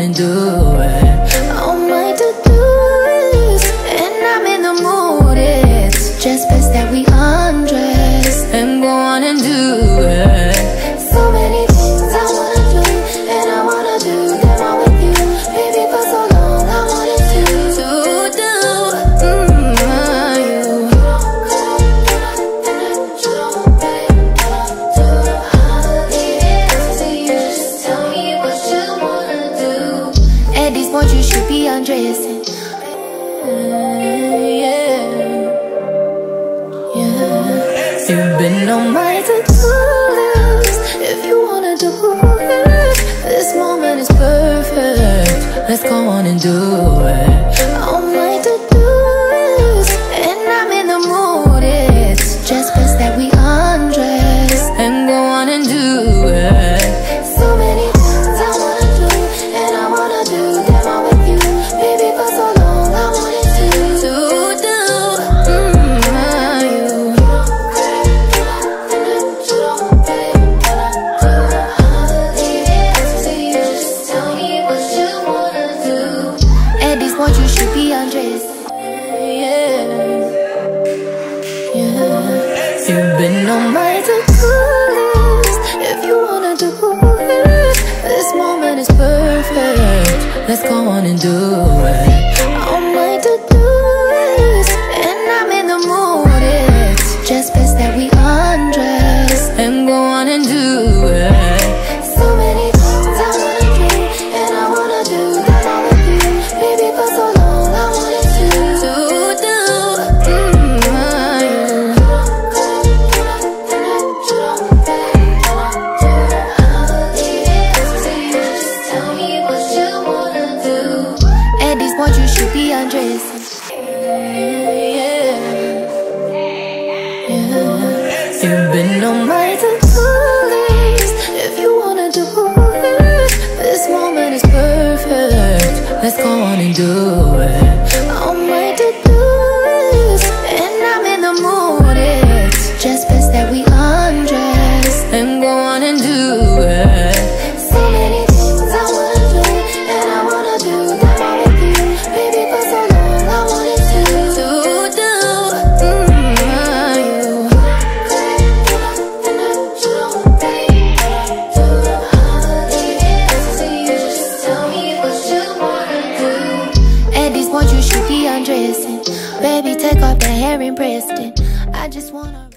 and do it. All my to do's, and I'm in the mood. It's just At this point, you should be undressing. Yeah, yeah. You've been on my to-do list. If you wanna do it, this moment is perfect. Let's go on and do undressed. Yeah, yeah. You've been on my to-do list. If you wanna do it, this moment is perfect. Let's go on and do it. You should be undressing. Yeah, yeah. You've been on my to-do list. If you wanna do it, this moment is perfect. Let's go on and do it. Point, you should be undressing. Baby, take off the hair and press it. I just wanna.